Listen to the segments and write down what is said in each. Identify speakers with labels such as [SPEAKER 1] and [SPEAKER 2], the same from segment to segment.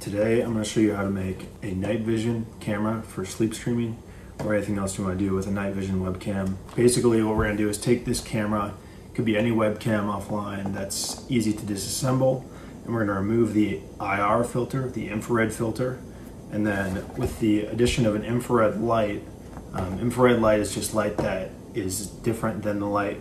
[SPEAKER 1] Today I'm going to show you how to make a night vision camera for sleep streaming or anything else you want to do with a night vision webcam. Basically what we're going to do is take this camera, it could be any webcam offline that's easy to disassemble, and we're going to remove the IR filter, the infrared filter, and then with the addition of an infrared light, um, infrared light is just light that is different than the light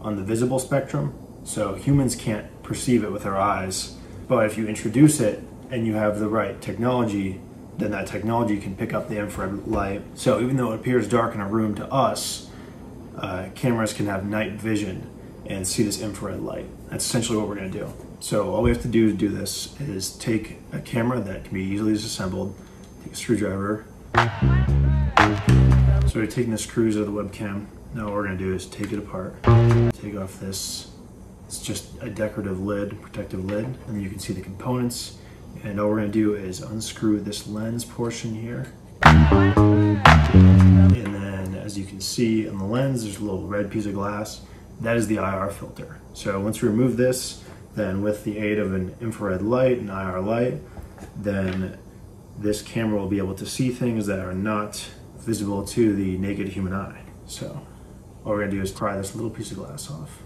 [SPEAKER 1] on the visible spectrum, so humans can't perceive it with our eyes, but if you introduce it and you have the right technology, then that technology can pick up the infrared light. So even though it appears dark in a room to us, uh, cameras can have night vision and see this infrared light. That's essentially what we're going to do. So all we have to do to do this is take a camera that can be easily disassembled, take a screwdriver. So we're taking the screws out of the webcam. Now what we're to do is take it apart, take off this. It's just a decorative lid, protective lid, and you can see the components and all we're gonna do is unscrew this lens portion here. And then as you can see on the lens, there's a little red piece of glass. That is the IR filter. So once we remove this, then with the aid of an infrared light, an IR light, then this camera will be able to see things that are not visible to the naked human eye. So all we're gonna do is pry this little piece of glass off.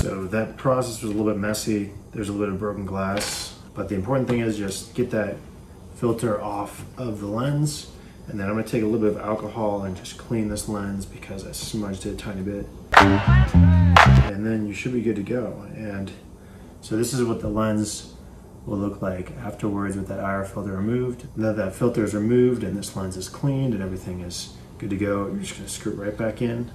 [SPEAKER 1] So that process was a little bit messy. There's a little bit of broken glass, but the important thing is just get that filter off of the lens. And then I'm gonna take a little bit of alcohol and just clean this lens because I smudged it a tiny bit. And then you should be good to go. And so this is what the lens will look like afterwards with that IR filter removed. Now that filter is removed and this lens is cleaned and everything is good to go, you're just gonna screw it right back in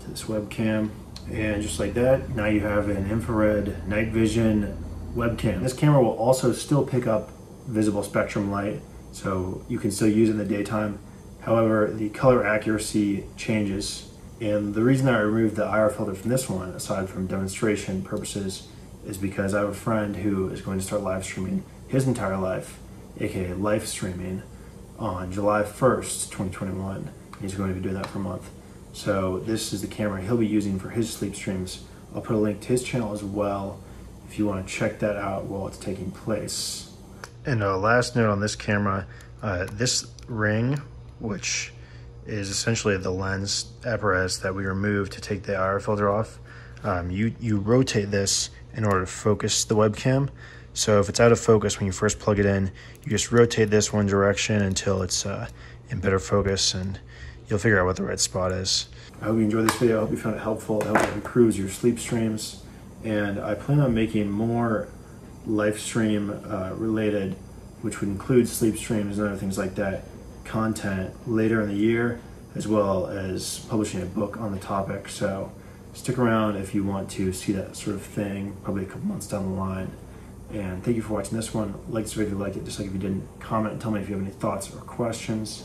[SPEAKER 1] to this webcam. And just like that, now you have an infrared night vision webcam. This camera will also still pick up visible spectrum light, so you can still use it in the daytime. However, the color accuracy changes. And the reason I removed the IR filter from this one, aside from demonstration purposes, is because I have a friend who is going to start live streaming his entire life, aka life streaming, on July 1st, 2021. He's going to be doing that for a month. So this is the camera he'll be using for his sleep streams. I'll put a link to his channel as well if you want to check that out while it's taking place. And a last note on this camera, uh, this ring, which is essentially the lens apparatus that we removed to take the IR filter off, um, you, you rotate this in order to focus the webcam. So if it's out of focus when you first plug it in, you just rotate this one direction until it's uh, in better focus and you'll figure out what the right spot is. I hope you enjoyed this video. I hope you found it helpful. I hope it improves your sleep streams. And I plan on making more live stream uh, related, which would include sleep streams and other things like that, content later in the year, as well as publishing a book on the topic. So stick around if you want to see that sort of thing, probably a couple months down the line. And thank you for watching this one. Like this video if you liked it, just like if you didn't. Comment and tell me if you have any thoughts or questions